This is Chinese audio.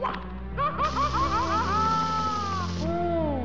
哇！哈哈哈哈哈哈哦